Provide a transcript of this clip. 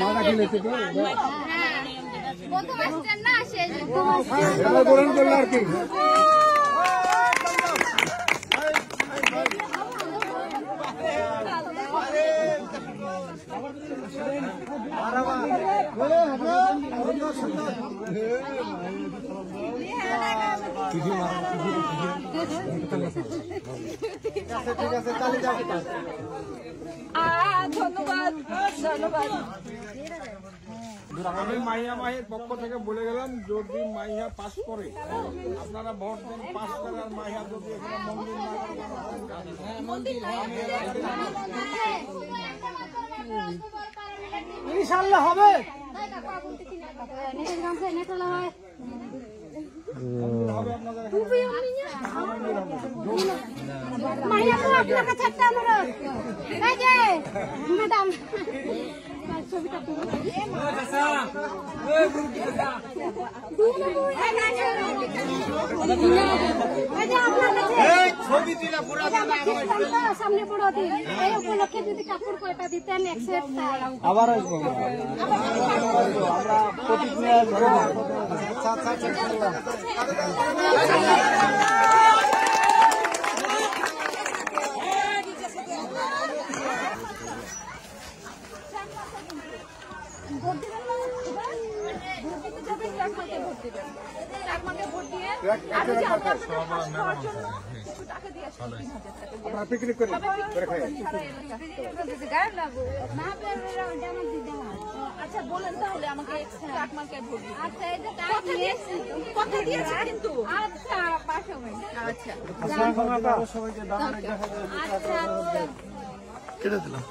মারা খেলেছে তো? প্রথম আসছেন না সেই জন্য বরণ আর কি। আমি মাইয়া মাহির পক্ষ থেকে বলে গেলাম, যদি মাইয়া পাস করে, আপনারা ভোট দেন, পাস করে, আর মাইয়া যদি এখানে মন্দির না ইনশাল্লাহ হবে মাইয়া তো আপনার কাছে যে ম্যাডাম সামনে বড় দিন। এই উপলক্ষে যদি কাপড় কয়টা দিতেন একসেপ্ট আবার আসব আমরা। প্রতিক্রিয়া ধরে আচ্ছা আচ্ছা ভোট দিবেন না ভোট দিতে যাবেন চাকমাকে ভোট দিবেন চাকমাকে আচ্ছা বলেন তাহলে আমাকে আচ্ছা আচ্ছা। কেটে দিলাম।